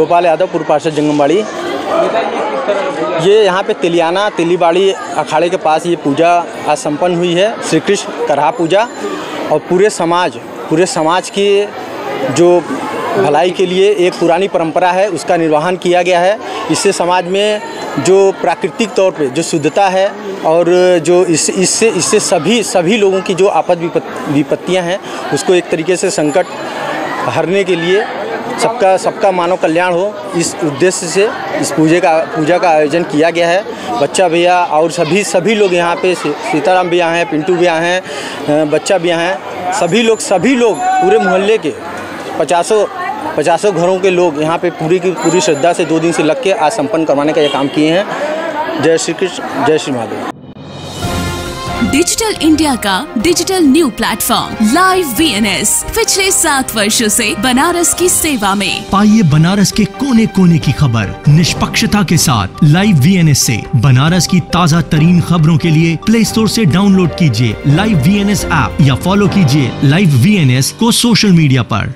गोपाल यादव, पूर्व पार्षद जंगमबाड़ी ये यहाँ पे तिलियाना, तेलीबाड़ी अखाड़े के पास ये पूजा आज सम्पन्न हुई है श्री कृष्ण करहा पूजा। और पूरे समाज पूरे समाज की जो भलाई के लिए एक पुरानी परंपरा है, उसका निर्वहन किया गया है। इससे समाज में जो प्राकृतिक तौर पे जो शुद्धता है और जो इस, इससे इससे सभी सभी लोगों की जो आपद विपत्तियाँ हैं, उसको एक तरीके से संकट हरने के लिए सबका सबका मानव कल्याण हो, इस उद्देश्य से इस पूजे का, पूजा का आयोजन किया गया है। बच्चा भैया और सभी सभी लोग यहाँ पे सीताराम भैया हैं, पिंटू भैया हैं बच्चा भैया हैं। सभी लोग सभी लोग पूरे मोहल्ले के पचासों पचासों घरों के लोग यहाँ पे पूरी की पूरी श्रद्धा से दो दिन से लग के आज संपन्न करवाने का ये काम किए हैं। जय श्री कृष्ण, जय श्री महादेव। डिजिटल इंडिया का digital new platform live VNS पिछले सात वर्षों से बनारस की सेवा में। पाइए बनारस के कोने कोने की खबर, निष्पक्षता के साथ। लाइव वीएनएस से बनारस की ताज़ा तरीन खबरों के लिए प्ले स्टोर से डाउनलोड कीजिए लाइव वीएनएस ऐप या फॉलो कीजिए लाइव वीएनएस को सोशल मीडिया पर।